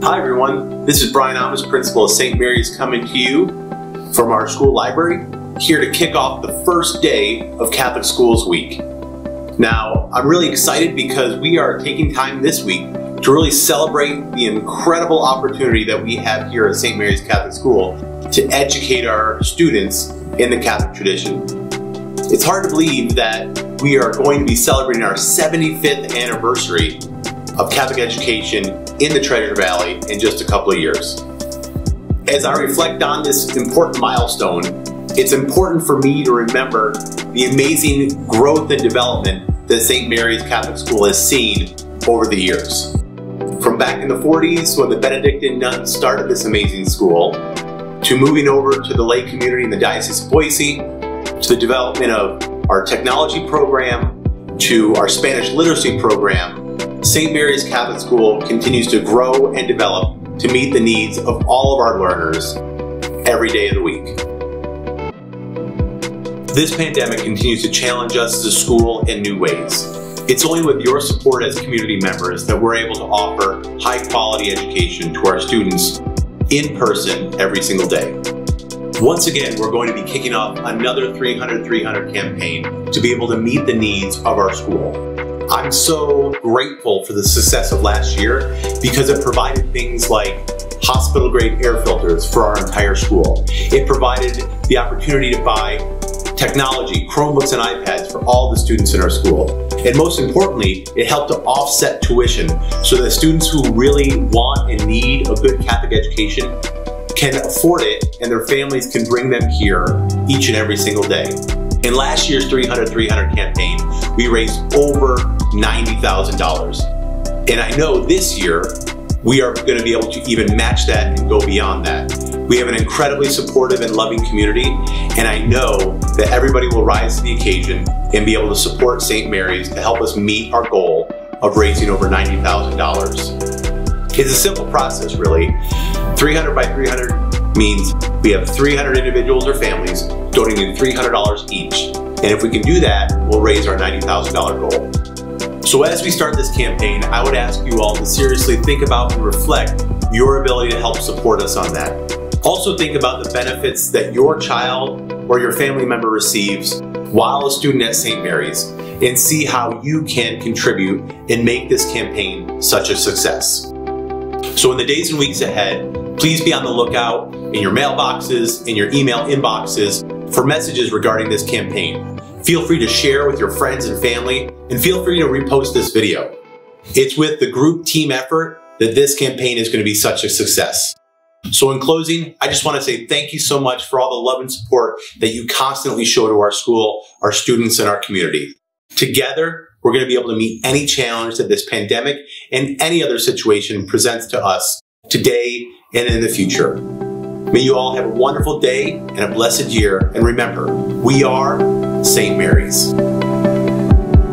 Hi everyone, this is Brian Amos, principal of St. Mary's coming to you from our school library, here to kick off the first day of Catholic Schools Week. Now, I'm really excited because we are taking time this week to really celebrate the incredible opportunity that we have here at St. Mary's Catholic School to educate our students in the Catholic tradition. It's hard to believe that we are going to be celebrating our 75th anniversary of Catholic education in the Treasure Valley in just a couple of years. As I reflect on this important milestone, it's important for me to remember the amazing growth and development that St. Mary's Catholic School has seen over the years. From back in the 40s when the Benedictine nuns started this amazing school, to moving over to the lay community in the Diocese of Boise, to the development of our technology program to our Spanish literacy program, St. Mary's Catholic School continues to grow and develop to meet the needs of all of our learners every day of the week. This pandemic continues to challenge us as a school in new ways. It's only with your support as community members that we're able to offer high quality education to our students in person every single day. Once again, we're going to be kicking off another 300 300 campaign to be able to meet the needs of our school. I'm so grateful for the success of last year because it provided things like hospital grade air filters for our entire school. It provided the opportunity to buy technology, Chromebooks and iPads for all the students in our school. And most importantly, it helped to offset tuition so that students who really want and need a good Catholic education can afford it and their families can bring them here each and every single day. In last year's 300 300 campaign, we raised over $90,000. And I know this year we are going to be able to even match that and go beyond that. We have an incredibly supportive and loving community, and I know that everybody will rise to the occasion and be able to support St. Mary's to help us meet our goal of raising over $90,000. It's a simple process, really. 300 by 300 means we have 300 individuals or families donating $300 each. And if we can do that, we'll raise our $90,000 goal. So as we start this campaign, I would ask you all to seriously think about and reflect your ability to help support us on that. Also think about the benefits that your child or your family member receives while a student at St. Mary's and see how you can contribute and make this campaign such a success. So in the days and weeks ahead, please be on the lookout in your mailboxes, in your email inboxes for messages regarding this campaign. Feel free to share with your friends and family, and feel free to repost this video. It's with the group team effort that this campaign is going to be such a success. So in closing, I just want to say thank you so much for all the love and support that you constantly show to our school, our students, and our community. Together, we're going to be able to meet any challenge that this pandemic and any other situation presents to us today and in the future. May you all have a wonderful day and a blessed year. And remember, we are St. Mary's.